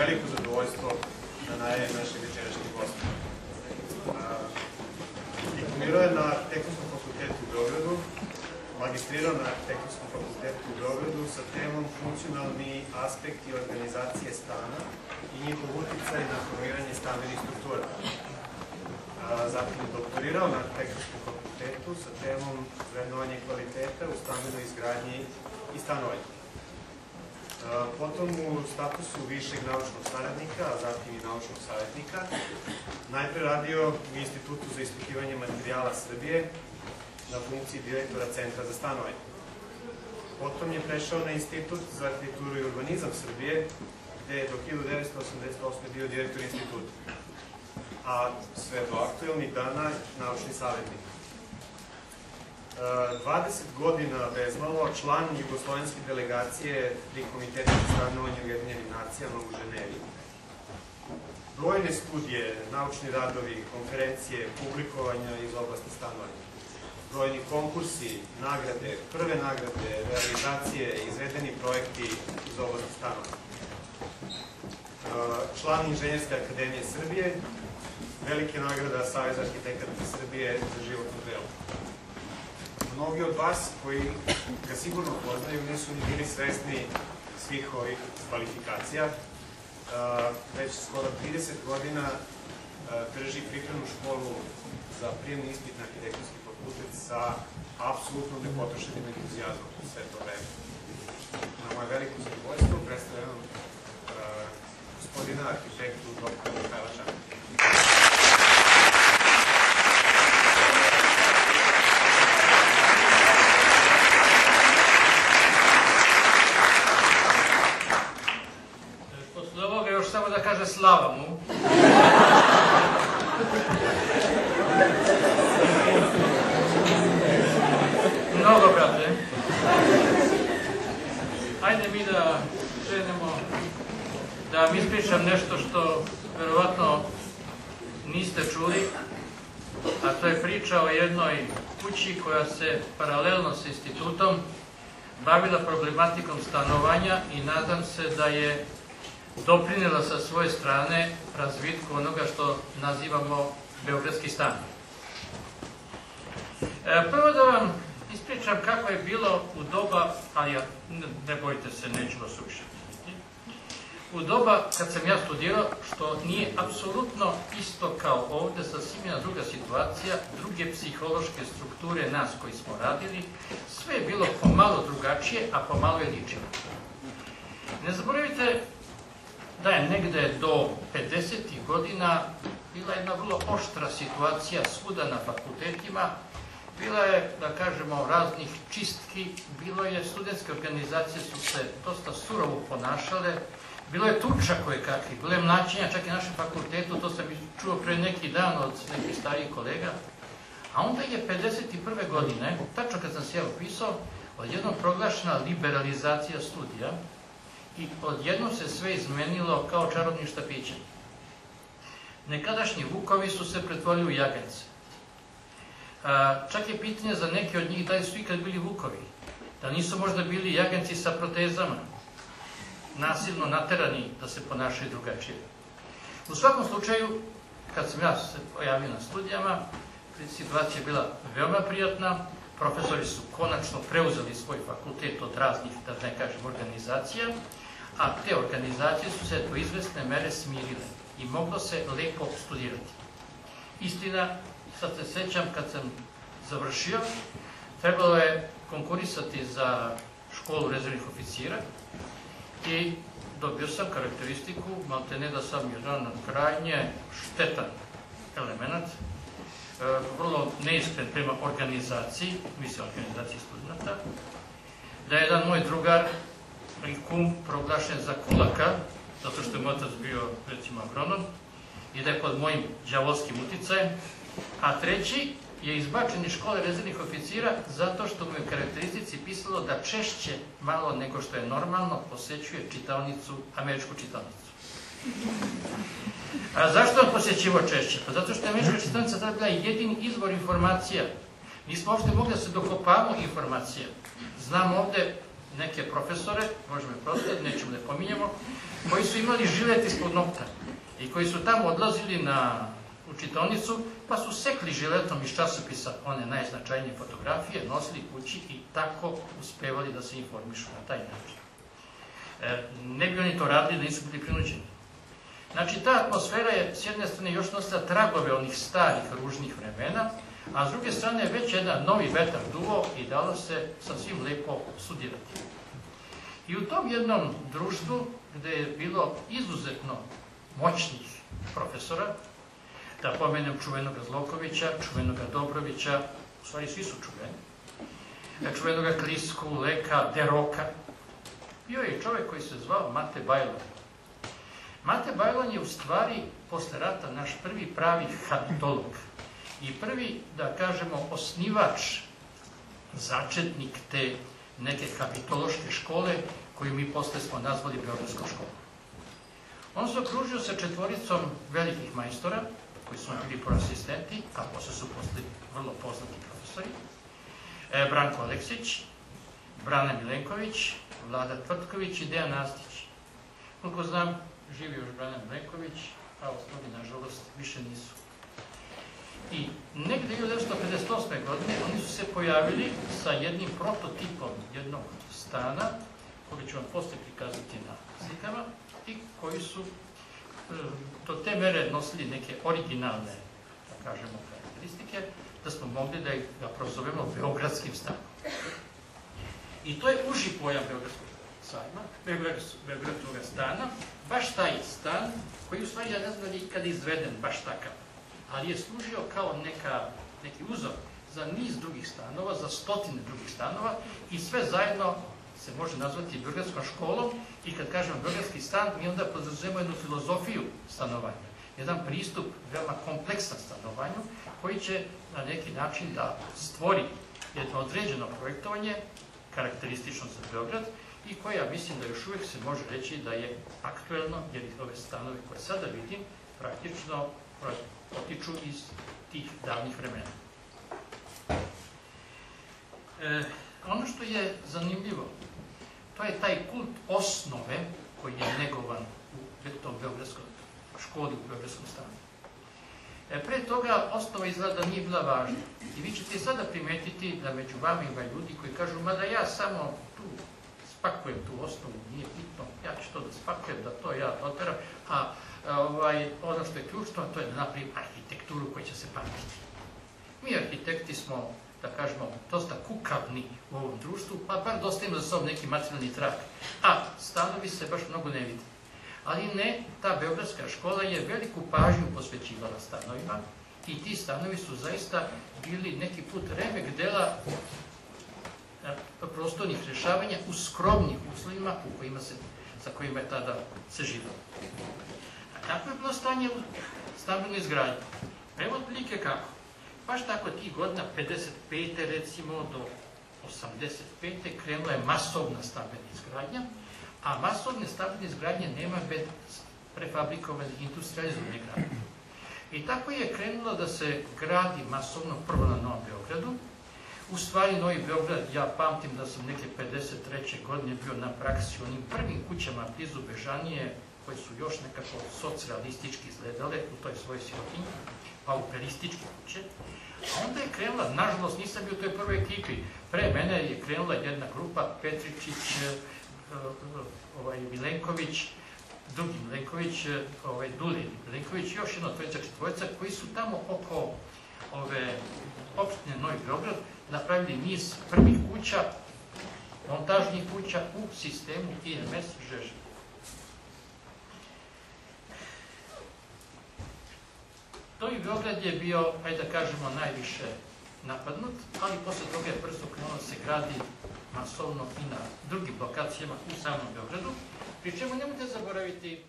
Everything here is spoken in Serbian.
veliko zadovoljstvo da najavim našeg večerašnjeg gosta. Diplomirao je na Arhitektonskom fakultetu u Beogradu, magistrirao na Arhitektonskom fakultetu u Beogradu sa temom funkcionalni aspekti organizacije stana i njihov uticaj na formiranje stambenih struktura. Zatim je doktorirao na Arhitektonskom fakultetu sa temom vrednovanje kvaliteta u stambenoj izgradnji i stanovanju. Potom u statusu višeg naučnog saradnika, a zatim i naučnog savjetnika, najpre radio u Institutu za ispitivanje materijala Srbije na funkciji direktora Centra za stanovanje. Potom je prešao na Institut za arhitekturu i urbanizam Srbije, gde je do 1988. bio direktor instituta, a sve do aktuelnih dana naučni savjetnik. 20 godina bezmalo član jugoslovenske delegacije pri Komitetu za stanovanje Ujedinjenim nacijama u Ženevi. Brojne studije, naučni radovi, konferencije, publikovanja iz oblasti stanovanja. Brojni konkursi, nagrade, prve nagrade, realizacije, izvedeni projekti iz oblasti stanovanja. Član Inženjerske akademije Srbije, velike nagrada Savjeza arhitekata Srbije za životno delo mnogi od vas koji ga sigurno poznaju nisu ni bili svesni svih ovih kvalifikacija. Već skoro 30 godina drži pripremnu školu za prijemni ispit na arhitektonski fakultet sa apsolutno nepotrošenim entuzijazmom sve to vreme. Na moje veliko zadovoljstvo predstavljam gospodina arhitektu dr. Mihajla Čanka. kaže slava mu. Mnogo, brate. Ajde mi da krenemo, da vam ispričam nešto što verovatno niste čuli, a to je priča o jednoj kući koja se paralelno sa institutom bavila problematikom stanovanja i nadam se da je doprinjela sa svoje strane razvitku onoga što nazivamo Beogradski stan. E, prvo da vam ispričam kako je bilo u doba, ali ja, ne bojte se, neću vas ušiti. U doba kad sam ja studirao, što nije apsolutno isto kao ovde, sasvim jedna druga situacija, druge psihološke strukture nas koji smo radili, sve je bilo pomalo drugačije, a pomalo je ličilo. Ne zaboravite da je negde do 50. godina bila jedna vrlo oštra situacija svuda na fakultetima, bila je, da kažemo, raznih čistki, bilo je, studentske organizacije su se dosta surovo ponašale, bilo je tuča koje kakvi, bilo je mlačenja, čak i na našem fakultetu, to sam čuo pre neki dan od nekih starijih kolega, a onda je 51. godine, tačno kad sam se ja upisao, odjednom proglašena liberalizacija studija, i odjednom se sve izmenilo kao čarobni štapiće. Nekadašnji vukovi su se pretvorili u jagence. Čak je pitanje za neke od njih da li su ikad bili vukovi. Da nisu možda bili jagenci sa protezama, nasilno naterani da se ponašaju drugačije. U svakom slučaju, kad sam ja se pojavio na studijama, situacija je bila veoma prijatna, profesori su konačno preuzeli svoj fakultet od raznih, da ne kažem, organizacija, a te organizacije su se do izvesne mere smirile i moglo se lepo studirati. Istina, sad se sećam kad sam završio, trebalo je konkurisati za školu rezervnih oficira i dobio sam karakteristiku, malte ne da sam jedan krajnje štetan element, e, vrlo neiskren prema organizaciji, mislim organizaciji studenta, da je jedan moj drugar i kum proglašen za kulaka, zato što je moj otac bio, recimo, agronom, i da je pod mojim džavolskim uticajem, a treći je izbačen iz škole rezervnih oficira zato što mu je karakteristici pisalo da češće, malo nego što je normalno, posećuje čitavnicu, američku čitavnicu. A zašto on posjećivo češće? Pa zato što je američka čitavnica tada bila jedini izvor informacija. Nismo uopšte mogli da se dokopamo informacija. Znam ovde neke profesore, možemo je prostiti, nećemo da pominjemo, koji su imali žilet ispod nokta i koji su tamo odlazili na učitonicu, pa su sekli žiletom iz časopisa one najznačajnije fotografije, nosili kući i tako uspevali da se informišu na taj način. E, ne bi oni to radili da nisu bili prinuđeni. Znači, ta atmosfera je s jedne strane još nosila tragove onih starih, ružnih vremena, a s druge strane već jedan novi vetar duo i dalo se sasvim lepo studirati. I u tom jednom društvu, gde je bilo izuzetno moćnih profesora, da pomenem čuvenoga Zlokovića, čuvenoga Dobrovića, u stvari svi su čuveni, čuvenoga Klisku, Leka, Deroka, bio je čovjek koji se zvao Mate Bajlon. Mate Bajlon je u stvari posle rata naš prvi pravi habitolog i prvi, da kažemo, osnivač, začetnik te neke habitološke škole koju mi posle smo nazvali Beogradskom školom. On se okružio sa četvoricom velikih majstora, koji su bili asistenti, a posle su posle vrlo poznati profesori. E, Branko Aleksić, Brana Milenković, Vlada Tvrtković i Dejan Nastić. Koliko znam, živi još Brana Milenković, a ostali, nažalost, više nisu. I negde 1958. godine oni su se pojavili sa jednim prototipom jednog stana, koji ću vam posle prikazati na slikama, i koji su do te mere nosili neke originalne, da kažemo, karakteristike, da smo mogli da ga prozovemo Beogradskim stanom. I to je uži pojam Beogradskog sajma, Beogradskog stana, baš taj stan, koji u stvari ja ne znam da je ikada izveden baš takav, ali je služio kao neka, neki uzor za niz drugih stanova, za stotine drugih stanova i sve zajedno se može nazvati Beogradskom školom i kad kažemo Beogradski stan, mi onda podrazumemo jednu filozofiju stanovanja. Jedan pristup veoma kompleksan stanovanju koji će na neki način da stvori jedno određeno projektovanje karakteristično za Beograd i koje ja mislim da još uvek se može reći da je aktuelno, jer ove stanove koje sada vidim praktično potiču iz tih davnih vremena. E, ono što je zanimljivo To je taj kult osnove koji je negovan u tom Beogradskom školi u Beogradskom stanu. E, pre toga osnova izgleda nije bila važna. I vi ćete sada primetiti da među vama ima ljudi koji kažu, mada ja samo tu spakujem tu osnovu, nije bitno, ja ću to da spakujem, da to ja doteram, a ovaj, ono što je ključno, to je da napravim arhitekturu koja će se pamtiti. Mi arhitekti smo da kažemo, dosta kukavni u ovom društvu, pa bar dosta ima za sobom neki materijalni trak. A stanovi se baš mnogo ne vidi. Ali ne, ta Beogradska škola je veliku pažnju posvećivala stanovima i ti stanovi su zaista bili neki put remek dela prostornih rešavanja u skromnih uslovima u kojima se, sa kojima je tada se živalo. A kako je bilo stanje u stambenoj izgradnji? Evo otprilike kako baš tako tih godina, 55. recimo do 85. krenula je masovna stambena izgradnja, a masovne stambene izgradnje nema bez prefabrikovanih industrializovanih gradnje. I tako je krenulo da se gradi masovno prvo na Novom Beogradu. U stvari, Novi Beograd, ja pamtim da sam neke 53. godine bio na praksi onim prvim kućama blizu Bežanije, koje su još nekako socialistički izgledale u toj svojoj sirotinji, pauperističke kuće. A onda je krenula, nažalost nisam bio u toj prvoj ekipi, pre mene je krenula jedna grupa, Petričić, e, e, ovaj, Milenković, drugi Milenković, e, ovaj, Milenković, još jedno trojica četvojca, koji su tamo oko ove opštine Novi Beograd napravili niz prvih kuća, montažnih kuća u sistemu IMS Žeželj. Novi Beograd je bio, ajde da kažemo, najviše napadnut, ali posle toga je brzo krenuo da se gradi masovno i na drugim lokacijama u samom Beogradu, pri čemu nemojte zaboraviti